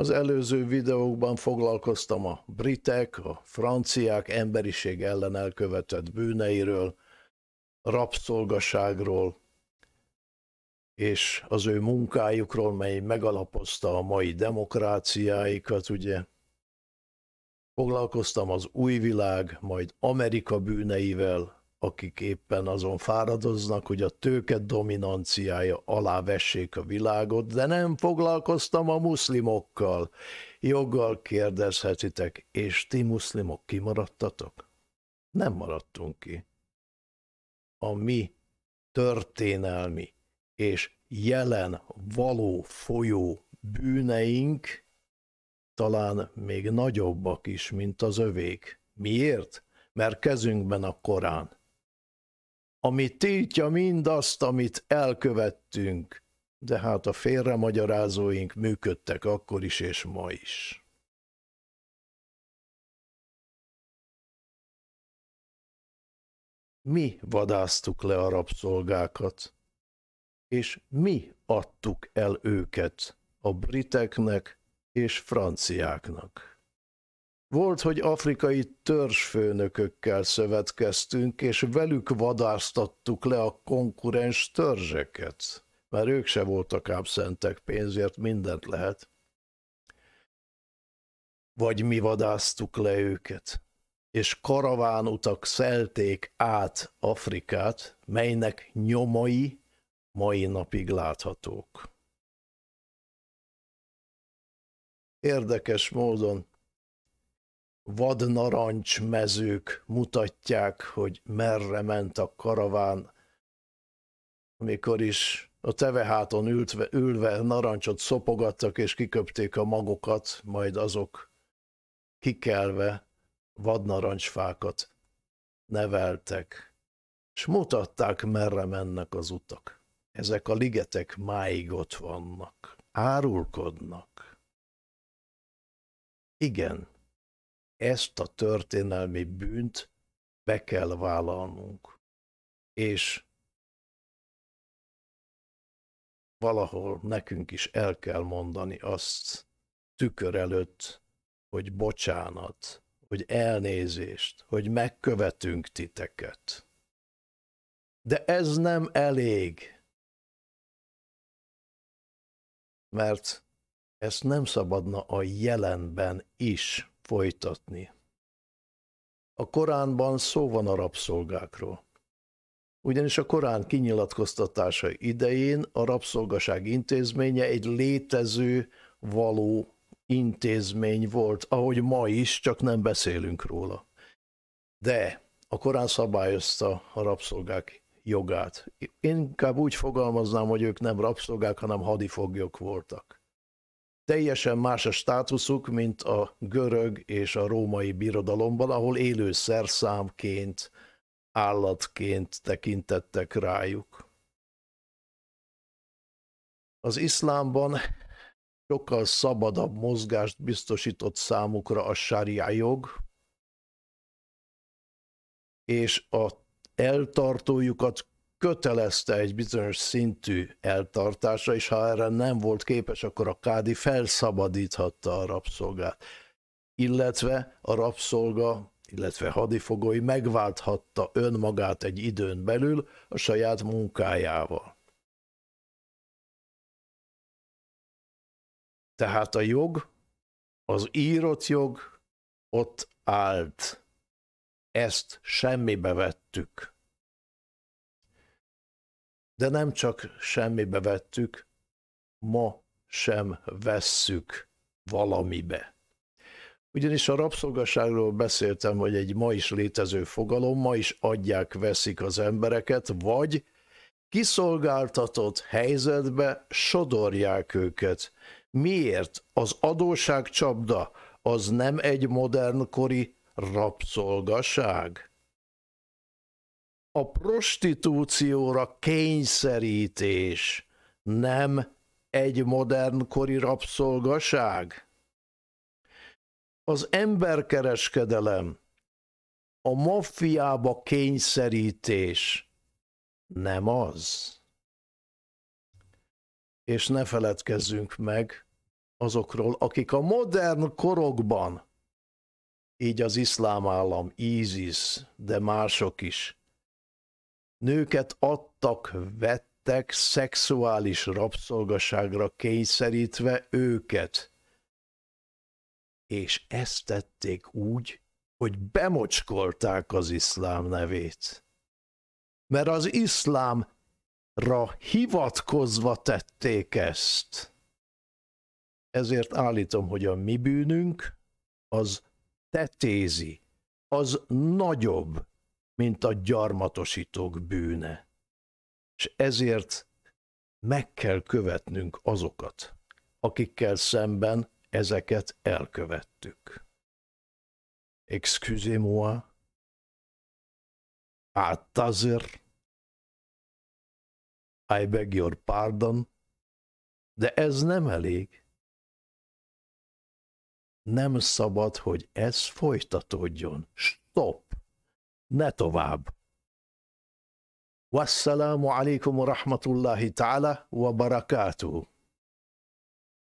Az előző videókban foglalkoztam a britek, a franciák emberiség ellen elkövetett bűneiről, rabszolgaságról, és az ő munkájukról, mely megalapozta a mai demokráciáikat, ugye. Foglalkoztam az új világ, majd Amerika bűneivel, akik éppen azon fáradoznak, hogy a tőke dominanciája alá vessék a világot, de nem foglalkoztam a muszlimokkal. Joggal kérdezhetitek, és ti muszlimok kimaradtatok? Nem maradtunk ki. A mi történelmi és jelen való folyó bűneink talán még nagyobbak is, mint az övék. Miért? Mert kezünkben a Korán ami tiltja mindazt, amit elkövettünk, de hát a félremagyarázóink működtek akkor is és ma is. Mi vadáztuk le a rabszolgákat, és mi adtuk el őket a briteknek és franciáknak. Volt, hogy afrikai törzsfőnökökkel szövetkeztünk, és velük vadáztattuk le a konkurens törzseket, mert ők se voltak ám szentek, pénzért mindent lehet. Vagy mi vadáztuk le őket, és karavánutak szelték át Afrikát, melynek nyomai mai napig láthatók. Érdekes módon vadnarancs mezők mutatják, hogy merre ment a karaván, amikor is a teveháton ültve, ülve narancsot szopogattak és kiköpték a magokat, majd azok kikelve vadnarancsfákat neveltek, és mutatták, merre mennek az utak. Ezek a ligetek máig ott vannak, árulkodnak. Igen, ezt a történelmi bűnt be kell vállalnunk. És valahol nekünk is el kell mondani azt tükör előtt, hogy bocsánat, hogy elnézést, hogy megkövetünk titeket. De ez nem elég, mert ezt nem szabadna a jelenben is folytatni. A Koránban szó van a rabszolgákról. Ugyanis a Korán kinyilatkoztatása idején a rabszolgaság intézménye egy létező, való intézmény volt, ahogy ma is, csak nem beszélünk róla. De a Korán szabályozta a rabszolgák jogát. Én inkább úgy fogalmaznám, hogy ők nem rabszolgák, hanem hadifoglyok voltak teljesen más a státuszuk, mint a görög és a római birodalomban, ahol élő szerszámként, állatként tekintettek rájuk. Az iszlámban sokkal szabadabb mozgást biztosított számukra a sária jog, és a eltartójukat kötelezte egy bizonyos szintű eltartásra, és ha erre nem volt képes, akkor a kádi felszabadíthatta a rabszolgát. Illetve a rabszolga, illetve hadifogói megválthatta önmagát egy időn belül a saját munkájával. Tehát a jog, az írott jog ott állt. Ezt semmibe vettük de nem csak semmibe vettük, ma sem vesszük valamibe. Ugyanis a rabszolgaságról beszéltem, hogy egy ma is létező fogalom, ma is adják, veszik az embereket, vagy kiszolgáltatott helyzetbe sodorják őket. Miért? Az adóságcsapda az nem egy modernkori rabszolgaság? A prostitúcióra kényszerítés nem egy modernkori rabszolgaság? Az emberkereskedelem, a maffiába kényszerítés nem az. És ne feledkezzünk meg, azokról, akik a modern korokban, így az iszlám állam, ISIS, de mások is, nőket adtak, vettek szexuális rabszolgaságra kényszerítve őket. És ezt tették úgy, hogy bemocskolták az iszlám nevét. Mert az iszlámra hivatkozva tették ezt. Ezért állítom, hogy a mi bűnünk az tetézi, az nagyobb, mint a gyarmatosítók bűne. És ezért meg kell követnünk azokat, akikkel szemben ezeket elkövettük. Excusez-moi, átazir, I beg your pardon, de ez nem elég. Nem szabad, hogy ez folytatódjon. Stop! ناتوفاب والسلام عليكم ورحمة الله تعالى وبركاته.